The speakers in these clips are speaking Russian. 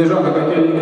Снежанка Котельники,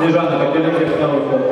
Снежанка Котельники, второй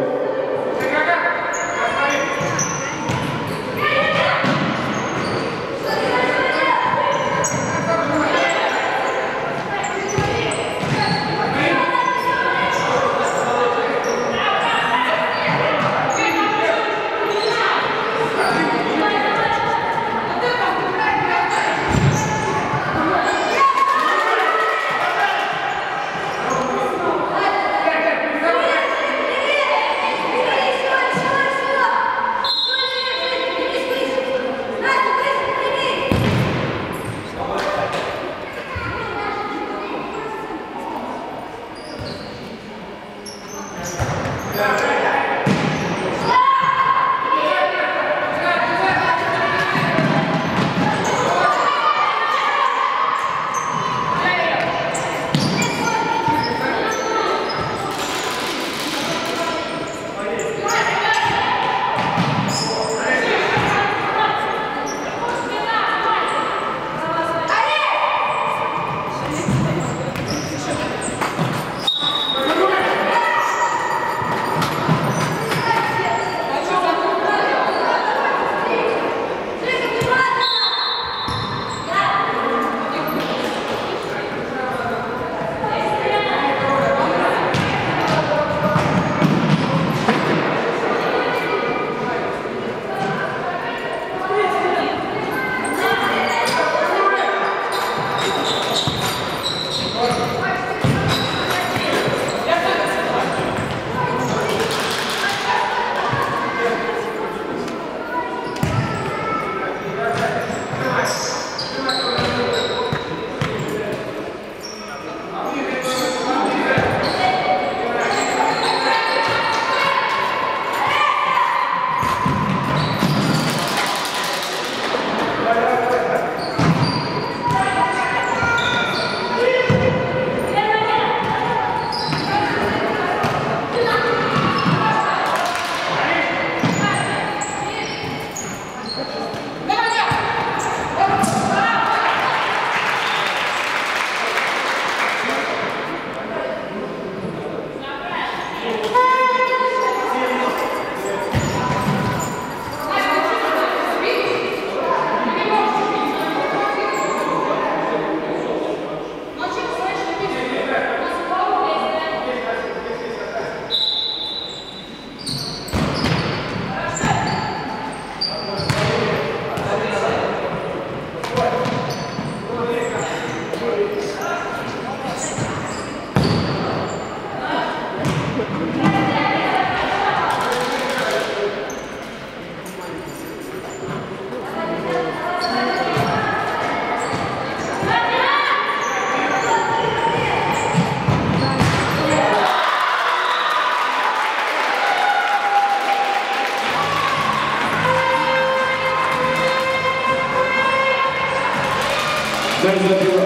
Grande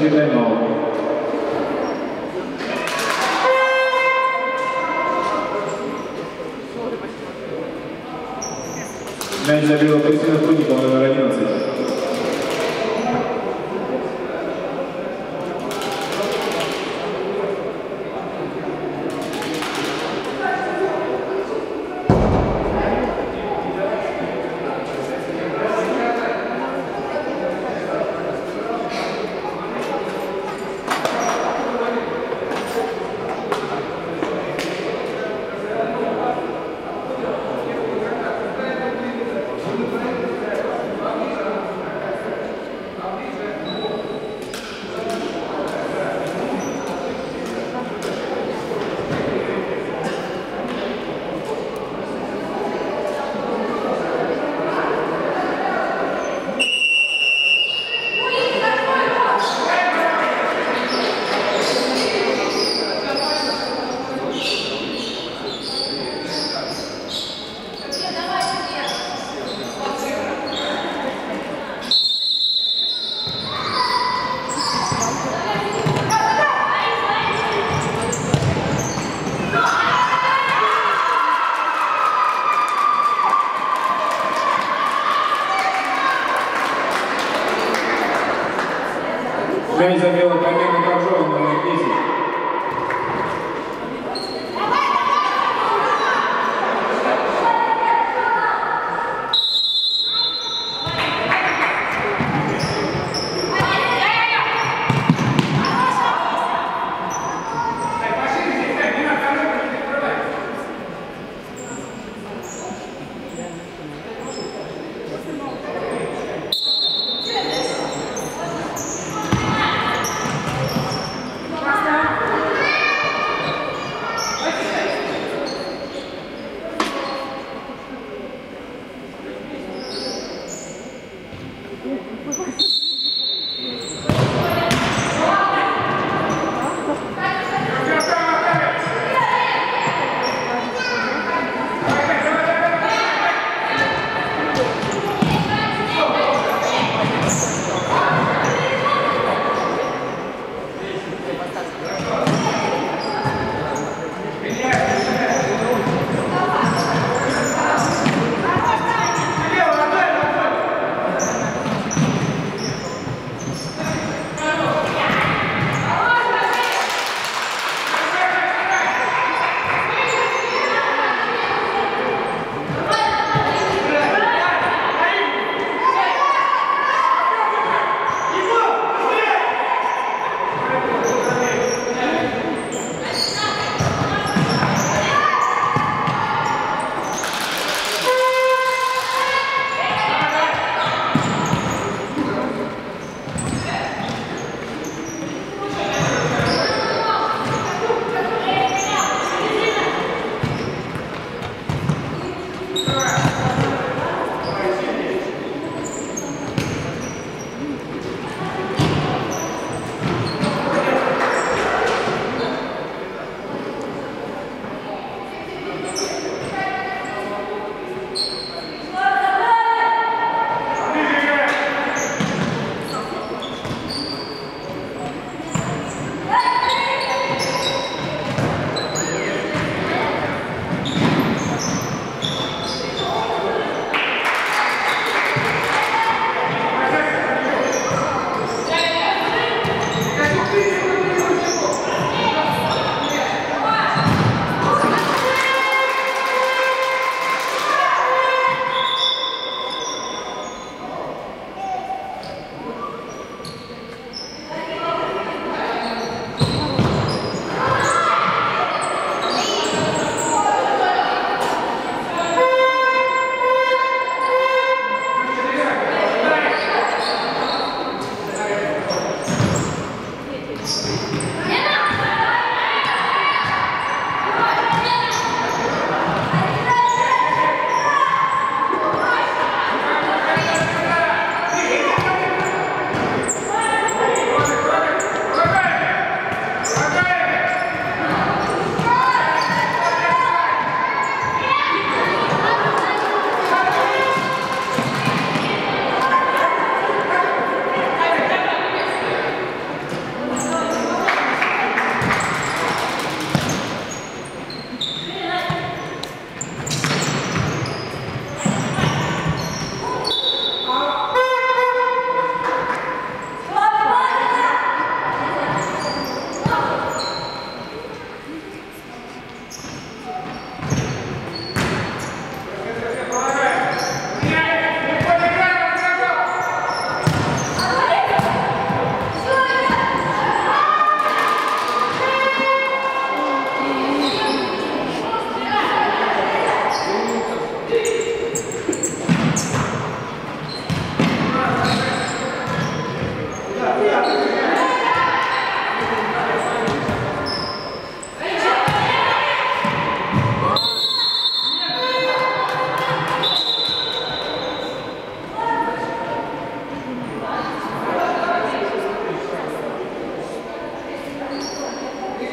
thank remember Мяч забила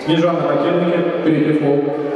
Снежана Котельники, третий фол.